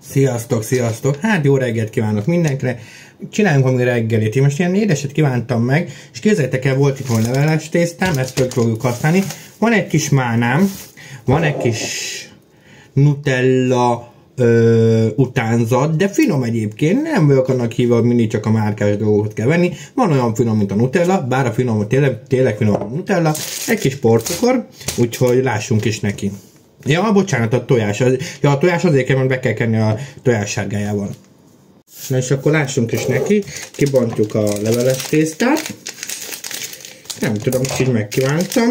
Sziasztok, sziasztok! Hát jó reggelt kívánok mindenkinek! Csináljunk valami reggelit. Én most ilyen édeset kívántam meg, és képzeljétek el, volt itt volna leveles tésztám, ezt föl fogjuk használni. Van egy kis mánám, van egy kis Nutella ö, utánzat, de finom egyébként, nem vagyok annak hívva, hogy mindig csak a márkás dolgokat kell venni. Van olyan finom, mint a Nutella, bár a finom, tényleg, tényleg finom a Nutella, egy kis porcukor, úgyhogy lássunk is neki. Ja, bocsánat, a tojás. Ja, a tojás azért kell, mert be kell kenni a tojás sárgájával. Na és akkor lássunk is neki. Kibontjuk a leveles tésztát. Nem tudom, így megkívántam.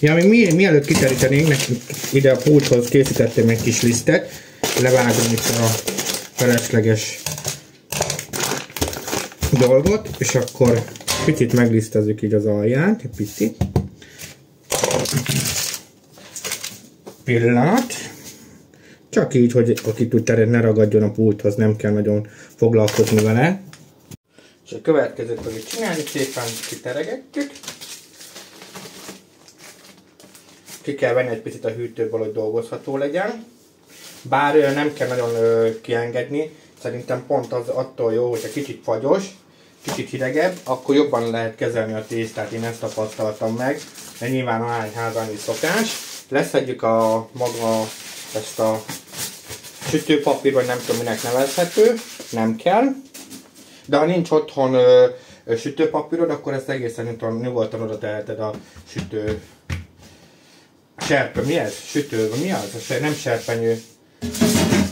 Ja, még mi, mielőtt kiterítenénk, nekünk ide a pulthoz készítettem egy kis lisztet. Levágom itt a felesleges dolgot, és akkor picit meglisztezzük így az alját, egy picit pillanat. Csak így, hogy aki tud teret ne ragadjon a pulthoz, nem kell nagyon foglalkozni vele. És a következőt fogjuk csinálni, szépen kiteregetjük. Ki kell venni egy picit a hűtőből, hogy dolgozható legyen. Bár nem kell nagyon kiengedni, szerintem pont az attól jó, hogyha kicsit fagyos, kicsit hidegebb, akkor jobban lehet kezelni a tésztát, én ezt tapasztaltam meg, de nyilván a is szokás leszedjük a maga ezt a sütőpapír, vagy nem tudom minek nevezhető, nem kell. De ha nincs otthon ö, ö, sütőpapírod, akkor ezt egészen nyugodtan, nyugodtan oda teheted a sütő... Serpe, mi ez? Sütő, mi az? A nem serpenyő.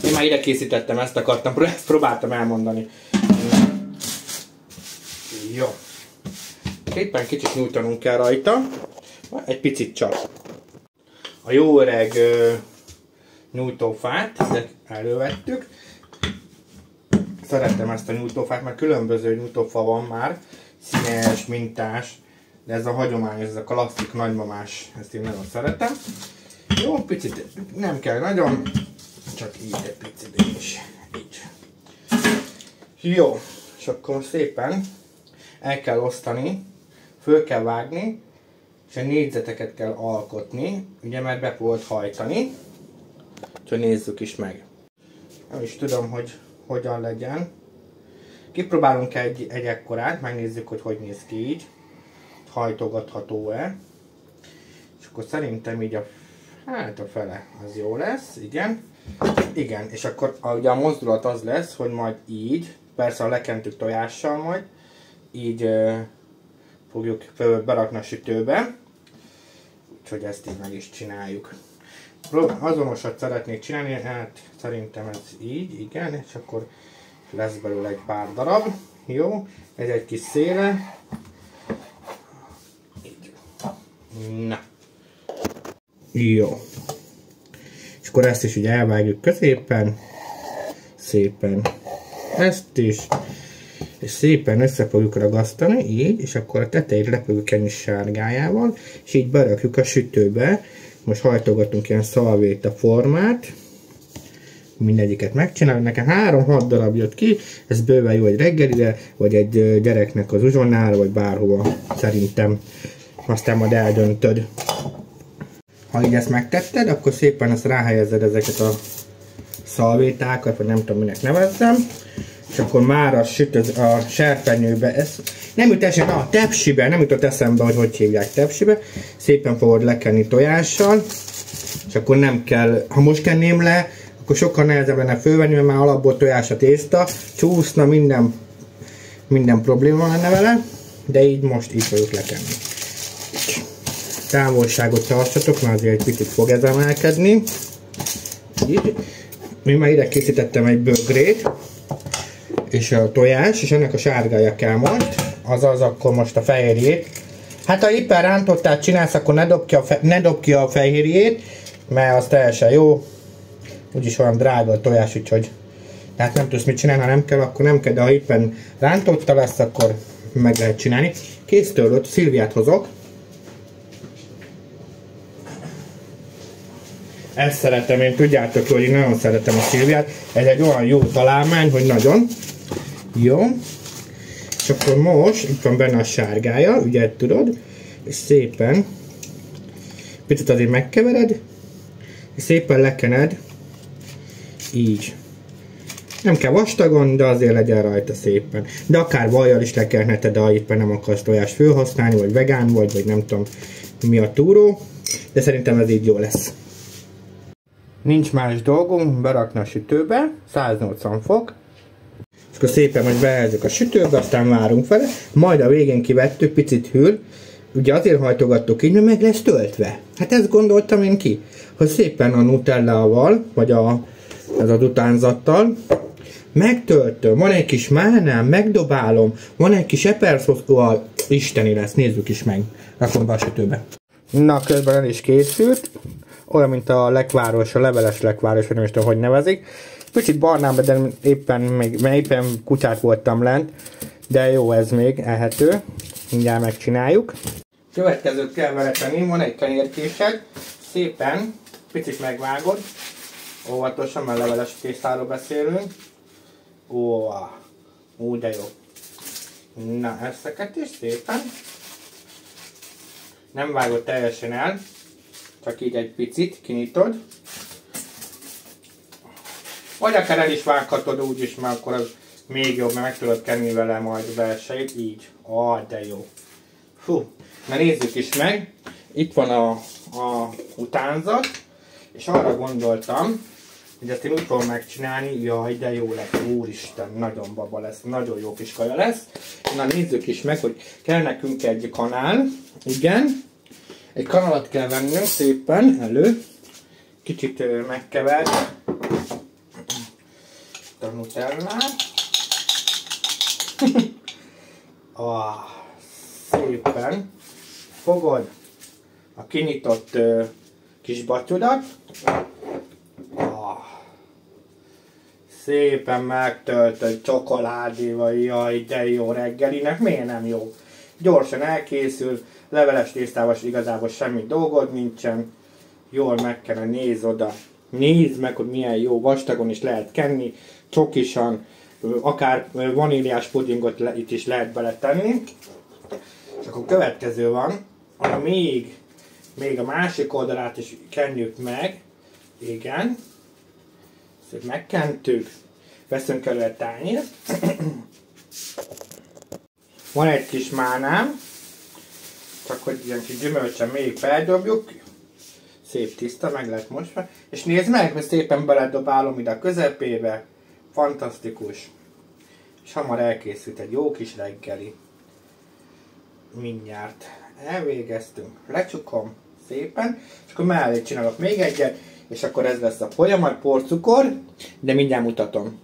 Én már ide készítettem, ezt akartam, ezt próbáltam elmondani. Jó. Éppen kicsit nyújtanunk kell rajta. Egy picit csak a jó öreg uh, nyújtófát, ezt elővettük. Szeretem ezt a nyújtófát, mert különböző nyújtófa van már, színes, mintás, de ez a hagyományos, ez a klasszik nagymamás, ezt én nagyon szeretem. Jó, picit nem kell nagyon, csak így egy picit is. Így. Jó, és akkor szépen el kell osztani, föl kell vágni, és a négyzeteket kell alkotni, ugye mert be volt hajtani, úgyhogy nézzük is meg. Nem is tudom, hogy hogyan legyen. Kipróbálunk egy, egy ekkorát, megnézzük, hogy hogy néz ki így, hajtogatható-e. És akkor szerintem így a, hát a fele az jó lesz, igen. Igen, és akkor a, ugye a mozdulat az lesz, hogy majd így, persze a lekentük tojással majd, így fogjuk berakni a sütőbe, úgyhogy ezt így meg is csináljuk. Azonosat szeretnék csinálni, hát szerintem ez így, igen, és akkor lesz belőle egy pár darab. Jó, ez egy kis széle. Így. Na. Jó. És akkor ezt is így elvágjuk középen. Szépen. Ezt is és szépen össze fogjuk ragasztani, így, és akkor a tetejét le fogjuk sárgájával, és így berakjuk a sütőbe. Most hajtogatunk ilyen szalvéta formát, mindegyiket megcsinálom. Nekem 3-6 darab jött ki, ez bőven jó egy reggelire, vagy egy gyereknek az uzsonnára, vagy bárhova szerintem. Aztán majd eldöntöd. Ha így ezt megtetted, akkor szépen ezt ráhelyezed ezeket a szalvétákat, vagy nem tudom minek nevezzem és akkor már a süt a serpenyőbe, ez nem jut eszembe, a tepsibe, nem jutott eszembe, hogy hogy hívják tepsibe, szépen fogod lekenni tojással, és akkor nem kell, ha most kenném le, akkor sokkal nehezebb lenne fölvenni, mert már alapból tojás a tészta, csúszna, minden, minden probléma lenne vele, de így most így fogjuk lekenni. Távolságot tartsatok, mert azért egy picit fog ez emelkedni. Így. Mi már ide készítettem egy bögrét, és a tojás, és ennek a sárgája kell most, azaz akkor most a fehérjét. Hát ha éppen rántottát csinálsz, akkor ne dobd ki a, fe, ne dob ki a fehérjét, mert az teljesen jó. Úgyis olyan drága a tojás, úgyhogy tehát nem tudsz mit csinálni, ha nem kell, akkor nem kell, de ha éppen rántotta lesz, akkor meg lehet csinálni. Kész tőlőt, Szilviát hozok. Ezt szeretem, én tudjátok, hogy én nagyon szeretem a Szilviát. Ez egy olyan jó találmány, hogy nagyon. Jó. És akkor most, itt van benne a sárgája, ugye tudod, és szépen, picit azért megkevered, és szépen lekened, így. Nem kell vastagon, de azért legyen rajta szépen. De akár vajjal is lekelheted, de ha éppen nem akarsz tojást fölhasználni, vagy vegán vagy, vagy nem tudom mi a túró. De szerintem ez így jó lesz. Nincs más dolgunk, berakni a sütőbe, 180 fok, akkor szépen majd behelyezzük a sütőbe, aztán várunk vele, majd a végén kivettük, picit hűl, ugye azért hajtogattuk így, mert meg lesz töltve. Hát ezt gondoltam én ki, hogy szépen a nutellával, vagy a, ez az utánzattal, megtöltöm, van egy kis mánám, megdobálom, van egy kis eperszosztóval, isteni lesz, nézzük is meg. Rakom be a sütőbe. Na, közben el is készült, olyan, mint a lekváros, a leveles lekváros, vagy nem is tudom, hogy nevezik. Kicsit barnám, de éppen, még, mert éppen kutyát voltam lent, de jó ez még, ehető. Mindjárt megcsináljuk. Következőt kell vele tenni, van egy kenyérkésed, szépen, picit megvágod, óvatosan, mert leveles tésztáról beszélünk. Ó, ó, de jó. Na, ezeket is szépen. Nem vágod teljesen el, csak így egy picit kinyitod. Vagy akár el is vághatod úgy is, mert akkor az még jobb, mert meg tudod kenni vele majd a belsejét, így. Ah, de jó. Fú, na nézzük is meg. Itt van a, a utánzat, és arra gondoltam, hogy ezt én úgy fogom megcsinálni, jaj, de jó lesz, úristen, nagyon baba lesz, nagyon jó kis kaja lesz. Na nézzük is meg, hogy kell nekünk egy kanál, igen, egy kanalat kell vennünk szépen elő, kicsit megkevert a nutellát. ah, szépen fogod a kinyitott kis batyodat, szépen megtöltött csokoládéval, jaj, de jó reggelinek, miért nem jó? Gyorsan elkészül, leveles tésztával igazából semmi dolgod nincsen, jól meg kellene néz oda, nézd meg, hogy milyen jó vastagon is lehet kenni, csokisan, akár vaníliás pudingot le, itt is lehet beletenni. És akkor következő van, ha még, még a másik oldalát is kenjük meg, igen, ezt megkentük, veszünk elő egy tányért, van egy kis mánám, csak hogy ilyen kis gyümölcsen még feldobjuk, szép tiszta, meg lett mosva, és nézd meg, hogy szépen beledobálom ide a közepébe, fantasztikus, és hamar elkészült egy jó kis reggeli. Mindjárt elvégeztünk, lecsukom szépen, és akkor mellé csinálok még egyet, és akkor ez lesz a folyamat, porcukor, de mindjárt mutatom.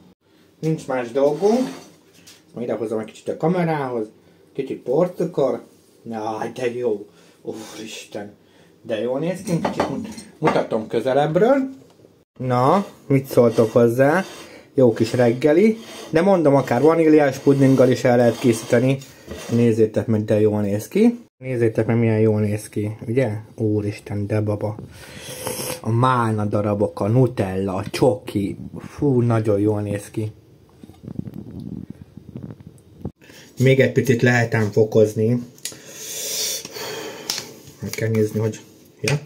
Nincs más dolgunk, majd idehozom egy kicsit a kamerához, kicsit porcukor, Na, de jó. Úristen. De jól néz ki, kicsit mutatom közelebbről. Na, mit szóltok hozzá? Jó kis reggeli. De mondom, akár vaníliás pudinggal is el lehet készíteni. Nézzétek meg, de jól néz ki. Nézzétek meg, milyen jól néz ki, ugye? Úristen, de baba. A málna darabok, a nutella, a csoki. Fú, nagyon jól néz ki. Még egy picit lehet fokozni. Meg kell nézni, hogy... Ja.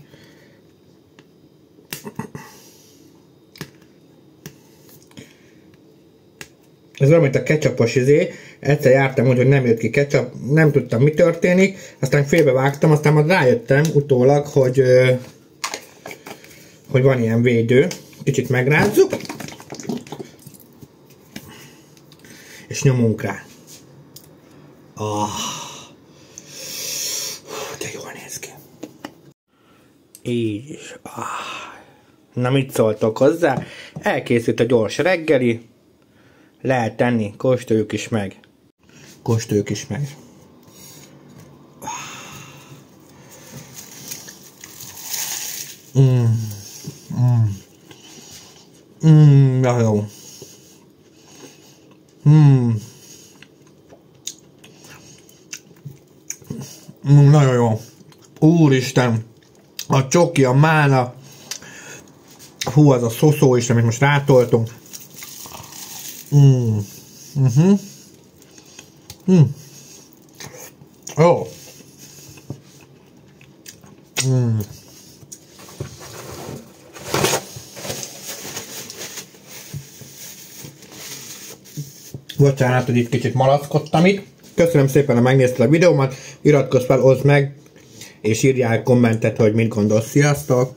Ez olyan, mint a ketchupos izé. Egyszer jártam úgy, hogy nem jött ki ketchup, nem tudtam mi történik, aztán félbevágtam, aztán majd rájöttem utólag, hogy, hogy van ilyen védő. Kicsit megrázzuk. És nyomunk rá. Ah. Így is. Ah. Na mit szóltok hozzá? Elkészült a gyors reggeli. Lehet tenni, kóstoljuk is meg. Kóstoljuk is meg. Mm. Mm. Mm, ja, jó. Mm. Mm, nagyon jó. Úristen a csoki, a mána, hú, az a szoszó is, amit most rátoltunk. Mm. Uh-huh. Mm. Oh. Mm. Bocsánat, hogy itt kicsit malackodtam itt. Köszönöm szépen, hogy megnézted a videómat, iratkozz fel, oszd meg, és írjál kommentet, hogy mit gondolsz. Sziasztok!